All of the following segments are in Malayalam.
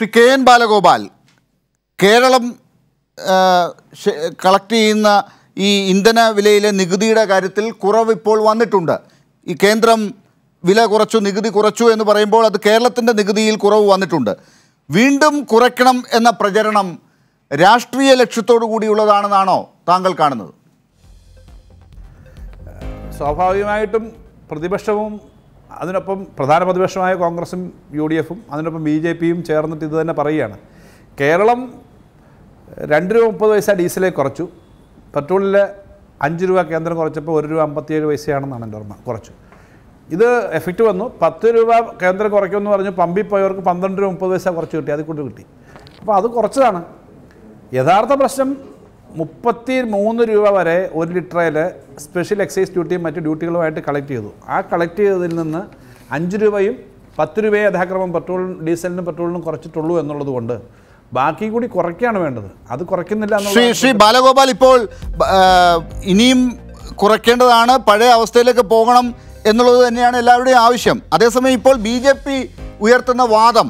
Shri K N Balagopal Keralam collect ചെയ്യുന്ന ഈ ഇന്ധന വിലയിലെ നികുതിയുടെ കാര്യത്തിൽ കുറവ് ഇപ്പോൾ വന്നിട്ടുണ്ട്. ഈ കേന്ദ്രം വില കുറച്ചു നികുതി കുറച്ചു എന്ന് പറയുമ്പോൾ അത് കേരളത്തിന്റെ നികുതിയിൽ കുറവ് വന്നിട്ടുണ്ട്. വീണ്ടും കുറയ്ക്കണം എന്ന പ്രചരണം രാഷ്ട്രീയ ലക്ഷ്യത്തോടു കൂടിയുള്ളതാണെന്നാണോ താങ്കൾ കാണുന്നത്? സ്വാഭാവികമായിട്ടും പ്രതിപക്ഷവും അതിനൊപ്പം പ്രധാന പ്രതിപക്ഷമായ കോൺഗ്രസും യു ഡി എഫും അതിനൊപ്പം ബി ജെ പിയും ചേർന്നിട്ട് ഇത് തന്നെ പറയുകയാണ്. കേരളം രണ്ട് രൂപ മുപ്പത് പൈസ ഡീസലേ കുറച്ചു. പെട്രോളിൽ അഞ്ച് രൂപ കേന്ദ്രം കുറച്ചപ്പോൾ ഒരു രൂപ അമ്പത്തിയേഴ് പൈസയാണെന്നാണ് എന്റെ ഓർമ്മ കുറച്ചു. ഇത് എഫക്റ്റ് വന്നു. പത്ത് രൂപ കേന്ദ്രം കുറയ്ക്കുമെന്ന് പറഞ്ഞു. പമ്പിൽ പോയവർക്ക് പന്ത്രണ്ട് രൂപ മുപ്പത് പൈസ കുറച്ച് കിട്ടി. അതിൽ കൊണ്ട് കിട്ടി. അപ്പോൾ അത് കുറച്ചതാണ്. യഥാർത്ഥ പ്രശ്നം മുപ്പത്തി മൂന്ന് രൂപ വരെ ഒരു ലിറ്ററിൽ സ്പെഷ്യൽ എക്സൈസ് ഡ്യൂട്ടിയും മറ്റു ഡ്യൂട്ടികളുമായിട്ട് കളക്ട് ചെയ്തു. ആ കളക്ട് ചെയ്തതിൽ നിന്ന് അഞ്ച് രൂപയും പത്ത് രൂപയെ യഥാക്രമം പെട്രോൾ ഡീസലിനും പെട്രോളിനും കുറച്ചിട്ടുള്ളൂ എന്നുള്ളത് കൊണ്ട് ബാക്കി കൂടി കുറയ്ക്കുകയാണ് വേണ്ടത്. അത് കുറയ്ക്കുന്നില്ല ശ്രീ ശ്രീ ബാലഗോപാൽ ഇപ്പോൾ ഇനിയും കുറയ്ക്കേണ്ടതാണ് പഴയ അവസ്ഥയിലേക്ക് പോകണം എന്നുള്ളത് തന്നെയാണ് എല്ലാവരുടെയും ആവശ്യം. അതേസമയം ഇപ്പോൾ ബി ഉയർത്തുന്ന വാദം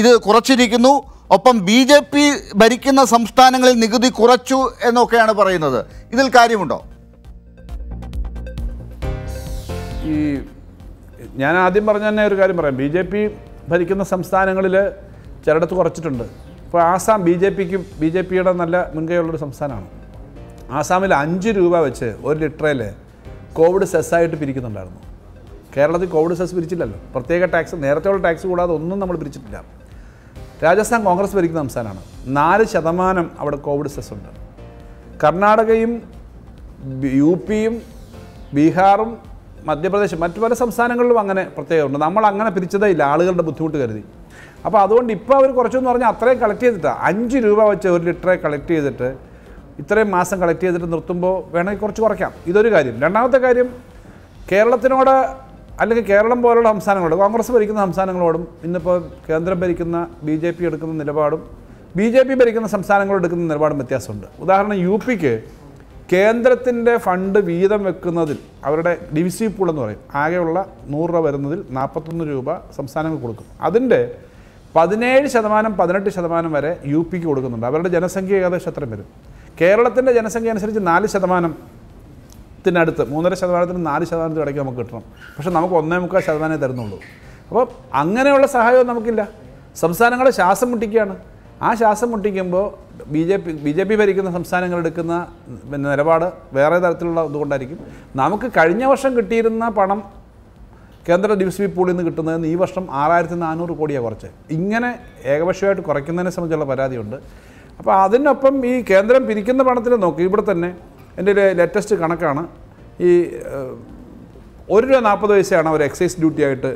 ഇത് കുറച്ചിരിക്കുന്നു. ഒപ്പം ബി ജെ പി ഭരിക്കുന്ന സംസ്ഥാനങ്ങളിൽ നികുതി കുറച്ചു എന്നൊക്കെയാണ് പറയുന്നത്. ഇതിൽ കാര്യമുണ്ടോ? ഈ ഞാൻ ആദ്യം പറഞ്ഞ തന്നെ ഒരു കാര്യം പറയാം. ബി ജെ പി ഭരിക്കുന്ന സംസ്ഥാനങ്ങളിൽ ചിലയിടത്ത് കുറച്ചിട്ടുണ്ട്. ഇപ്പോൾ ആസാം ബി ജെ പിക്ക് ബി ജെ പിയുടെ നല്ല മുൻകൈയുള്ളൊരു സംസ്ഥാനമാണ്. ആസാമിൽ അഞ്ച് രൂപ വെച്ച് ഒരു ലിറ്ററിൽ കോവിഡ് സെസ്സായിട്ട് പിരിക്കുന്നുണ്ടായിരുന്നു. കേരളത്തിൽ കോവിഡ് സെസ് പിരിച്ചില്ലല്ലോ. പ്രത്യേക ടാക്സ് നേരത്തെയുള്ള ടാക്സ് കൂടാതെ ഒന്നും നമ്മൾ പിരിച്ചിട്ടില്ല. രാജസ്ഥാൻ കോൺഗ്രസ് ഭരിക്കുന്ന സംസ്ഥാനമാണ്. നാല് ശതമാനം അവിടെ കോവിഡ് സെസ് ഉണ്ട്. കർണാടകയും യു പിയും ബീഹാറും മധ്യപ്രദേശും മറ്റു പല സംസ്ഥാനങ്ങളിലും അങ്ങനെ പ്രത്യേകമുണ്ട് നമ്മൾ അങ്ങനെ പിരിച്ചതേ ഇല്ല. ആളുകളുടെ ബുദ്ധിമുട്ട് കരുതി. അപ്പോൾ അതുകൊണ്ട് ഇപ്പോൾ അവർ കുറച്ചെന്ന് പറഞ്ഞാൽ അത്രയും കളക്ട് ചെയ്തിട്ട്. അഞ്ച് രൂപ വെച്ച് ഒരു ലിറ്ററെ കളക്ട് ചെയ്തിട്ട് ഇത്രയും മാസം കളക്ട് ചെയ്തിട്ട് നിർത്തുമ്പോൾ വേണമെങ്കിൽ കുറച്ച് കുറയ്ക്കാം. ഇതൊരു കാര്യം. രണ്ടാമത്തെ കാര്യം കേരളത്തിനോട് അല്ലെങ്കിൽ കേരളം പോലുള്ള സംസ്ഥാനങ്ങളോട് കോൺഗ്രസ് ഭരിക്കുന്ന സംസ്ഥാനങ്ങളോടും ഇന്നിപ്പോൾ കേന്ദ്രം ഭരിക്കുന്ന ബി ജെ പി എടുക്കുന്ന നിലപാടും ബി ജെ പി ഭരിക്കുന്ന സംസ്ഥാനങ്ങളോട് എടുക്കുന്ന നിലപാടും വ്യത്യാസമുണ്ട്. ഉദാഹരണം യു പിക്ക് കേന്ദ്രത്തിന്റെ ഫണ്ട് വീതം വെക്കുന്നതിൽ അവരുടെ ഡിവിസി പൂൾ എന്ന് പറയും ആകെയുള്ള നൂറ് രൂപ വരുന്നതിൽ നാൽപ്പത്തൊന്ന് രൂപ സംസ്ഥാനങ്ങൾ കൊടുക്കും. അതിന്റെ പതിനേഴ് ശതമാനം പതിനെട്ട് ശതമാനം വരെ യു പിക്ക് കൊടുക്കുന്നുണ്ട്. അവരുടെ ജനസംഖ്യ ഏകദേശം അത്രയും വരും. കേരളത്തിന്റെ ജനസംഖ്യ അനുസരിച്ച് നാല് ശതമാനം ത്തിനടുത്ത് മൂന്നര ശതമാനത്തിന് നാല് ശതമാനത്തിന് ഇടയ്ക്ക് നമുക്ക് കിട്ടണം. പക്ഷേ നമുക്ക് ഒന്നേ മുക്കാൽ ശതമാനമേ തരുന്നുള്ളൂ. അപ്പോൾ അങ്ങനെയുള്ള സഹായവും നമുക്കില്ല. സംസ്ഥാനങ്ങളെ ശ്വാസം മുട്ടിക്കുകയാണ്. ആ ശ്വാസം മുട്ടിക്കുമ്പോൾ B J P B J P ഭരിക്കുന്ന സംസ്ഥാനങ്ങൾ എടുക്കുന്ന പിന്നെ നിലപാട് വേറെ തരത്തിലുള്ള ഇതുകൊണ്ടായിരിക്കും. നമുക്ക് കഴിഞ്ഞ വർഷം കിട്ടിയിരുന്ന പണം കേന്ദ്ര ഡിവിസി പൂളിൽ നിന്ന് കിട്ടുന്നതെന്ന് ഈ വർഷം ആറായിരത്തി നാനൂറ് കോടിയാണ് കുറച്ച്. ഇങ്ങനെ ഏകപക്ഷമായിട്ട് കുറയ്ക്കുന്നതിനെ സംബന്ധിച്ചുള്ള പരാതിയുണ്ട്. അപ്പോൾ അതിനൊപ്പം ഈ കേന്ദ്രം പിരിക്കുന്ന പണത്തിൽ നോക്കി ഇവിടെ തന്നെ എന്റെ ഒരു ലേറ്റസ്റ്റ് കണക്കാണ്. ഈ ഒരു രൂപ നാൽപ്പത് പൈസയാണ് അവർ എക്സൈസ് ഡ്യൂട്ടി ആയിട്ട്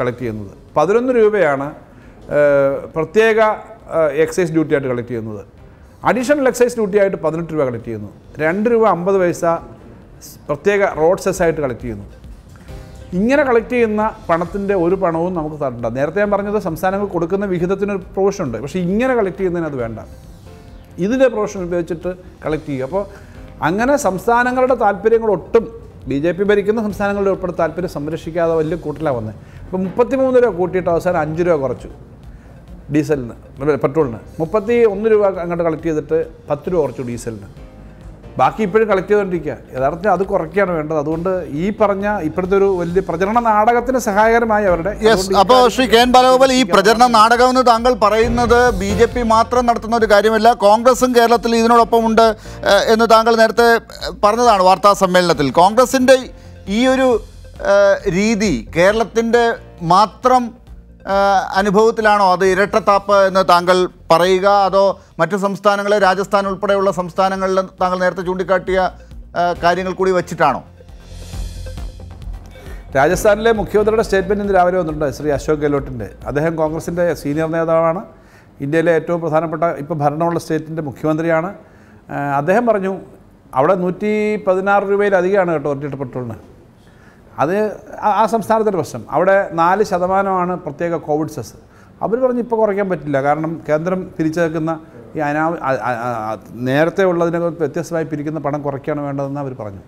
കളക്ട് ചെയ്യുന്നത്. പതിനൊന്ന് രൂപയാണ് പ്രത്യേക എക്സൈസ് ഡ്യൂട്ടി ആയിട്ട് കളക്ട് ചെയ്യുന്നത്. അഡീഷണൽ എക്സൈസ് ഡ്യൂട്ടി ആയിട്ട് പതിനെട്ട് രൂപ കളക്ട് ചെയ്യുന്നു. രണ്ട് രൂപ അമ്പത് പൈസ പ്രത്യേക റോഡ് സെസ് ആയിട്ട് കളക്ട് ചെയ്യുന്നു. ഇങ്ങനെ കളക്ട് ചെയ്യുന്ന പണത്തിന്റെ ഒരു പണവും നമുക്ക് തരണ്ട. നേരത്തെ ഞാൻ പറഞ്ഞത് സംസ്ഥാനങ്ങൾ കൊടുക്കുന്ന വിഹിതത്തിനൊരു പ്രൊവിഷൻ ഉണ്ട്. പക്ഷേ ഇങ്ങനെ കളക്ട് ചെയ്യുന്നതിന് അത് വേണ്ട. ഇതിന്റെ പ്രൊവിഷൻ ഉപയോഗിച്ചിട്ട് കളക്ട് ചെയ്യുക. അപ്പോൾ അങ്ങനെ സംസ്ഥാനങ്ങളുടെ താല്പര്യങ്ങളൊട്ടും ബി ജെ പി ഭരിക്കുന്ന സംസ്ഥാനങ്ങളുടെ ഉൾപ്പെടെ താല്പര്യം സംരക്ഷിക്കാതെ വലിയ കൂട്ടിലാണ് വന്നത് ഇപ്പോൾ മുപ്പത്തിമൂന്ന് രൂപ കൂട്ടിയിട്ട് അവസാനം അഞ്ച് രൂപ കുറച്ചു ഡീസലിന് പെട്രോളിന്. മുപ്പത്തി ഒന്ന് രൂപ അങ്ങോട്ട് കളക്ട് ചെയ്തിട്ട് പത്ത് രൂപ കുറച്ചു ഡീസലിന്. ബാക്കി ഇപ്പോഴും കളക്ട് ചെയ്തുകൊണ്ടിരിക്കുക യഥാർത്ഥത്തിൽ അത് കുറയ്ക്കുകയാണ് വേണ്ടത്. അതുകൊണ്ട് ഈ പറഞ്ഞ ഇപ്പോഴത്തെ ഒരു വലിയ പ്രചരണ നാടകത്തിന് സഹായകരമായി അവരുടെ യെസ് അപ്പോൾ ശ്രീ കെ എൻ ബാലഗോപാൽ ഈ പ്രചരണ നാടകം എന്ന് താങ്കൾ പറയുന്നത് ബി ജെ പി മാത്രം നടത്തുന്ന ഒരു കാര്യമല്ല കോൺഗ്രസും കേരളത്തിൽ ഇതിനോടൊപ്പം ഉണ്ട് എന്ന് താങ്കൾ നേരത്തെ പറഞ്ഞതാണ് വാർത്താ സമ്മേളനത്തിൽ. കോൺഗ്രസിന്റെ ഈ ഒരു രീതി കേരളത്തിന്റെ മാത്രം അനുഭവത്തിലാണോ അത് ഇരട്ടത്താപ്പ് എന്ന് താങ്കൾ പറയുക? അതോ മറ്റു സംസ്ഥാനങ്ങളെ രാജസ്ഥാൻ ഉൾപ്പെടെയുള്ള സംസ്ഥാനങ്ങളിൽ താങ്കൾ നേരത്തെ ചൂണ്ടിക്കാട്ടിയ കാര്യങ്ങൾ കൂടി വച്ചിട്ടാണോ? രാജസ്ഥാനിലെ മുഖ്യമന്ത്രിയുടെ സ്റ്റേറ്റ്മെന്റ് ഇന്ന് രാവിലെ വന്നിട്ടുണ്ട് ശ്രീ അശോക് ഗെഹ്ലോട്ടിന്റെ അദ്ദേഹം കോൺഗ്രസിന്റെ സീനിയർ നേതാവാണ്. ഇന്ത്യയിലെ ഏറ്റവും പ്രധാനപ്പെട്ട ഇപ്പോൾ ഭരണമുള്ള സ്റ്റേറ്റിന്റെ മുഖ്യമന്ത്രിയാണ്. അദ്ദേഹം പറഞ്ഞു അവിടെ നൂറ്റി പതിനാറ് രൂപയിലധികമാണ് കേട്ടോ ഒരു ലിറ്റർ പെട്രോളിന് അത് ആ- സംസ്ഥാനത്തിന്റെ പ്രശ്നം. അവിടെ നാല് ശതമാനമാണ് പ്രത്യേക കോവിഡ് സെസ്. അവർ പറഞ്ഞ് ഇപ്പോൾ കുറയ്ക്കാൻ പറ്റില്ല. കാരണം കേന്ദ്രം പിരിച്ചേക്കുന്ന ഈ അനാ നേരത്തെ ഉള്ളതിനെ വ്യത്യസ്തമായി പിരിക്കുന്ന പണം കുറയ്ക്കുകയാണ് വേണ്ടതെന്ന് അവർ പറഞ്ഞു.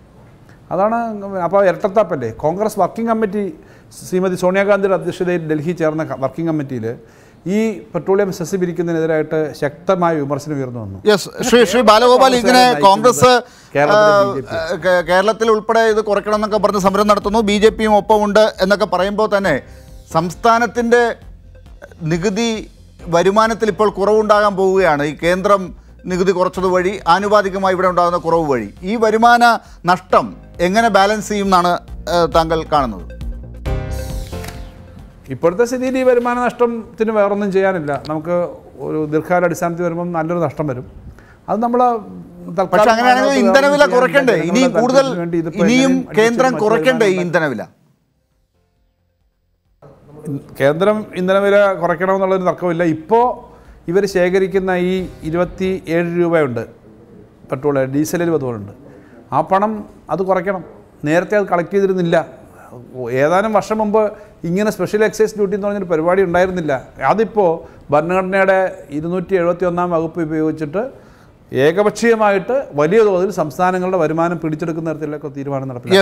അതാണ് അപ്പോൾ ഇരട്ടത്താപ്പല്ലേ? കോൺഗ്രസ് വർക്കിംഗ് കമ്മിറ്റി ശ്രീമതി സോണിയാഗാന്ധിയുടെ അധ്യക്ഷതയിൽ ഡൽഹി ചേർന്ന വർക്കിംഗ് കമ്മിറ്റിയിൽ ഈ പെട്രോളിയം സെസ് പിരിക്കുന്നതിനെതിരായിട്ട് ശക്തമായ വിമർശനം ഉയർന്നു വന്നു. യെസ് ശ്രീ ശ്രീ ബാലഗോപാൽ ഇങ്ങനെ കോൺഗ്രസ് കേരളത്തിൽ ഉൾപ്പെടെ ഇത് കുറയ്ക്കണം എന്നൊക്കെ പറഞ്ഞ് സമരം നടത്തുന്നു. ബി ജെ പിയും ഒപ്പമുണ്ട് എന്നൊക്കെ പറയുമ്പോൾ തന്നെ സംസ്ഥാനത്തിന്റെ നികുതി വരുമാനത്തിൽ ഇപ്പോൾ കുറവുണ്ടാകാൻ പോവുകയാണ്. ഈ കേന്ദ്രം നികുതി കുറച്ചത് വഴി ആനുപാതികമായി ഇവിടെ ഉണ്ടാകുന്ന കുറവ് വഴി. ഈ വരുമാന നഷ്ടം എങ്ങനെ ബാലൻസ് ചെയ്യും എന്നാണ് താങ്കൾ കാണുന്നത്? ഇപ്പോഴത്തെ സ്ഥിതിയിൽ ഈ വരുമാന നഷ്ടത്തിന് വേറൊന്നും ചെയ്യാനില്ല. നമുക്ക് ഒരു ദീർഘകാല അടിസ്ഥാനത്തിൽ വരുമ്പോൾ നല്ലൊരു നഷ്ടം വരും. അത് നമ്മൾ പക്ഷെ അങ്ങനെയാണെങ്കിൽ ഇന്ധനവില കുറയ്ക്കണ്ടേ? ഇനി കൂടുതൽ ഇനിയും കേന്ദ്രം കുറയ്ക്കണ്ടേ ഈ ഇന്ധനവില കേന്ദ്രം ഇന്ധനവില കുറയ്ക്കണമെന്നുള്ളൊരു തർക്കമില്ല ഇപ്പോൾ ഇവർ ശേഖരിക്കുന്ന ഈ ഇരുപത്തി ഏഴ് രൂപയുണ്ട് പെട്രോൾ ഡീസലിൽ പോലുണ്ട് ആ പണം അത് കുറയ്ക്കണം. നേരത്തെ അത് കളക്ട് ചെയ്തിരുന്നില്ല. ഏതാനും വർഷം മുമ്പ് ഇങ്ങനെ സ്പെഷ്യൽ എക്സൈസ് ഡ്യൂട്ടി എന്ന് പറഞ്ഞൊരു പരിപാടി ഉണ്ടായിരുന്നില്ല. അതിപ്പോൾ ഭരണഘടനയുടെ ഇരുന്നൂറ്റി എഴുപത്തി ഒന്നാം വകുപ്പ് ഉപയോഗിച്ചിട്ട് ഏകപക്ഷീയമായിട്ട് വലിയ തോതിൽ സംസ്ഥാനങ്ങളുടെ വരുമാനം പിടിച്ചെടുക്കുന്ന തരത്തിലൊക്കെ തീരുമാനം നടപ്പിലാക്കി.